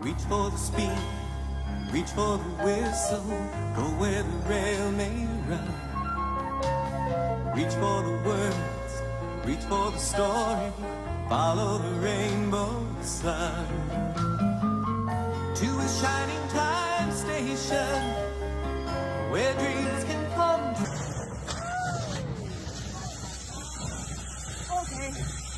Reach for the speed, reach for the whistle, go where the rail may run. Reach for the words, reach for the story, follow the rainbow sun. To a shining time station, where dreams can come true. Okay.